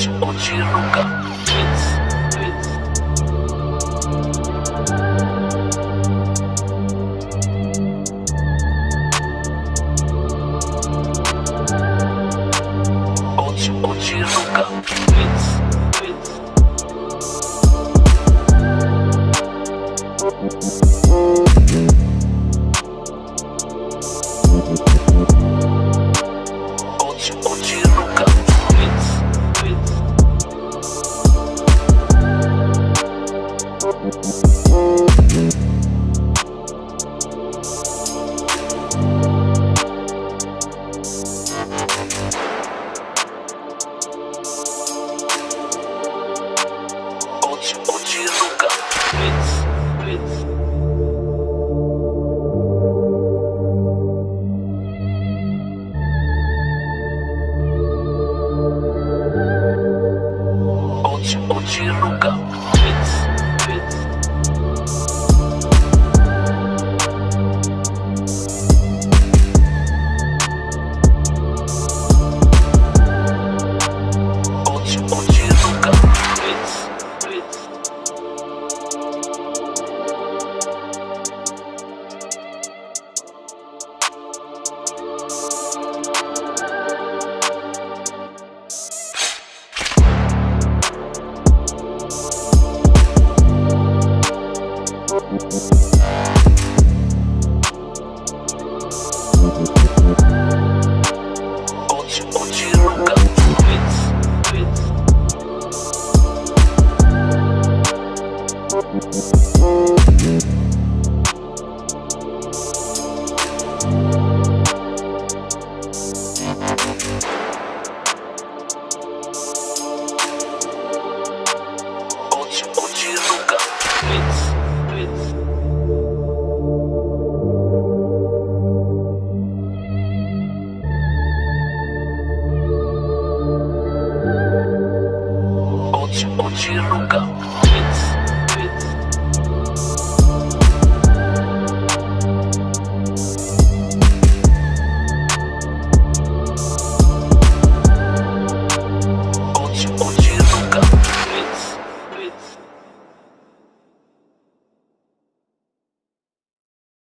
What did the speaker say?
Ochi, Ochi Ruka. Beats. Ochi, Ochi Ruka. Beats. Beats. Thank She look up.